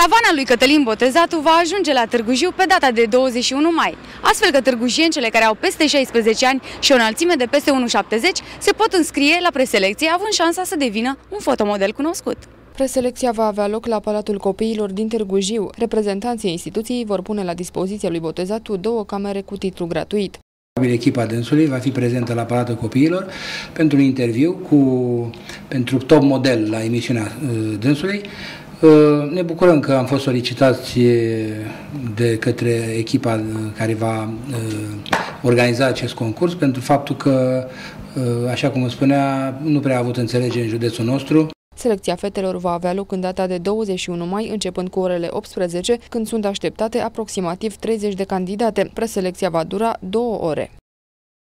Caravana lui Cătălin Botezatu va ajunge la Târgu Jiu pe data de 21 mai, astfel că târgujencele care au peste 16 ani și o înălțime de peste 1,70 se pot înscrie la preselecție, având șansa să devină un fotomodel cunoscut. Preselecția va avea loc la Palatul Copiilor din Târgu Jiu. Reprezentanții instituției vor pune la dispoziția lui Botezatu două camere cu titlu gratuit. Echipa dânsului va fi prezentă la Palatul Copiilor pentru un interviu cu, pentru top model la emisiunea uh, dânsului. Uh, ne bucurăm că am fost solicitați de către echipa care va uh, organiza acest concurs pentru faptul că, așa cum spunea, nu prea a avut înțelegere în județul nostru. Selecția fetelor va avea loc în data de 21 mai, începând cu orele 18, când sunt așteptate aproximativ 30 de candidate. Preselecția va dura două ore.